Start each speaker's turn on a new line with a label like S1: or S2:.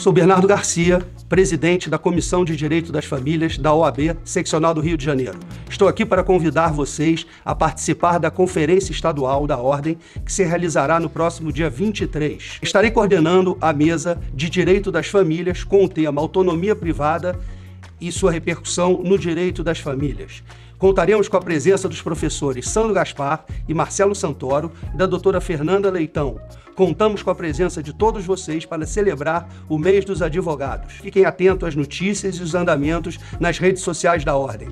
S1: Sou Bernardo Garcia, presidente da Comissão de Direito das Famílias da OAB, seccional do Rio de Janeiro. Estou aqui para convidar vocês a participar da Conferência Estadual da Ordem, que se realizará no próximo dia 23. Estarei coordenando a mesa de Direito das Famílias com o tema Autonomia Privada e sua repercussão no direito das famílias. Contaremos com a presença dos professores Sandro Gaspar e Marcelo Santoro e da doutora Fernanda Leitão. Contamos com a presença de todos vocês para celebrar o mês dos advogados. Fiquem atentos às notícias e os andamentos nas redes sociais da Ordem.